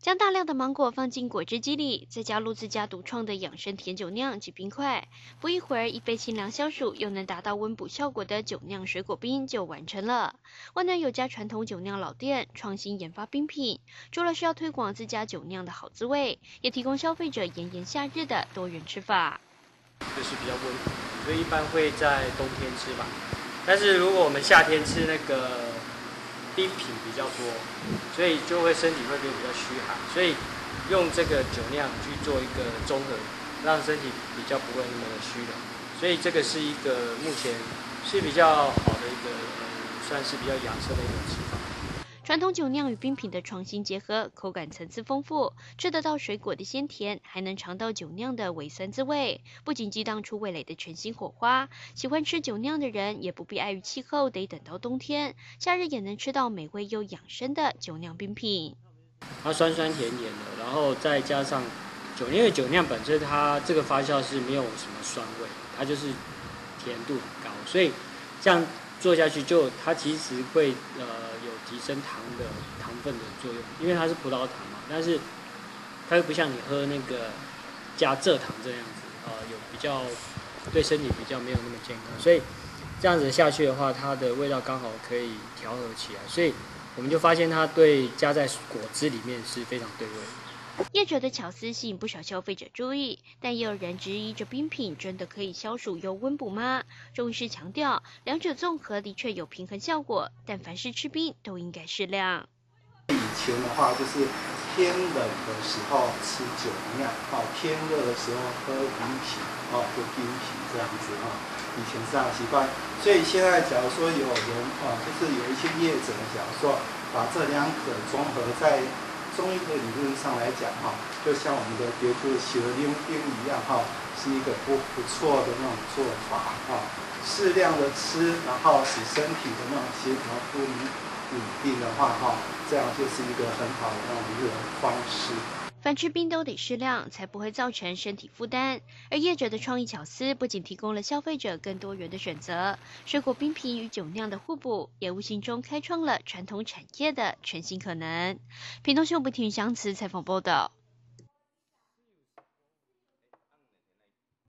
将大量的芒果放进果汁机里，再加入自家独创的养生甜酒酿及冰块，不一会儿，一杯清凉消暑又能达到温补效果的酒酿水果冰就完成了。万能有家传统酒酿老店创新研发冰品，除了是要推广自家酒酿的好滋味，也提供消费者炎炎夏日的多元吃法。就是比较温补，所以一般会在冬天吃吧。但是如果我们夏天吃那个。冰品比较多，所以就会身体会变比较虚寒，所以用这个酒酿去做一个中和，让身体比较不会那么的虚的，所以这个是一个目前是比较好的一个，算是比较养生的一种吃法。传统酒酿与冰品的创新结合，口感层次丰富，吃得到水果的鲜甜，还能尝到酒酿的微酸滋味，不仅激荡出味蕾的全新火花。喜欢吃酒酿的人也不必碍于气候，得等到冬天，夏日也能吃到美味又养生的酒酿冰品。它酸酸甜甜的，然后再加上酒，因为酒酿本身它这个发酵是没有什么酸味，它就是甜度很高，所以像做下去就它其实会呃有。提升糖的糖分的作用，因为它是葡萄糖嘛，但是它又不像你喝那个加蔗糖这样子，呃，有比较对身体比较没有那么健康，所以这样子下去的话，它的味道刚好可以调和起来，所以我们就发现它对加在果汁里面是非常对味。业者的巧思吸引不少消费者注意，但也有人质疑这冰品真的可以消暑又温补吗？中医师强调，两者综合的确有平衡效果，但凡是吃冰都应该适量。以前的话就是天冷的时候吃酒酿，哦，天热的时候喝冰品，哦，喝冰品这样子哈，以前是这样习惯。所以现在假如说有人啊，就是有一些业者假如说把这两者综合在。中医的理论上来讲，哈，就像我们的别处血溜冰一样，哈，是一个不不错的那种做法，哈，适量的吃，然后使身体的那种协调不稳定的话，哈，这样就是一个很好的那种一个方式。凡吃冰都得适量，才不会造成身体负担。而业者的创意巧思，不仅提供了消费者更多元的选择，水果冰品与酒酿的互补，也无形中开创了传统产业的全新可能。平东秀不停详词采访报道。